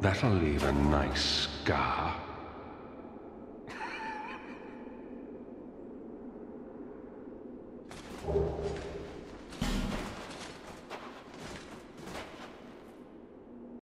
That'll leave a nice scar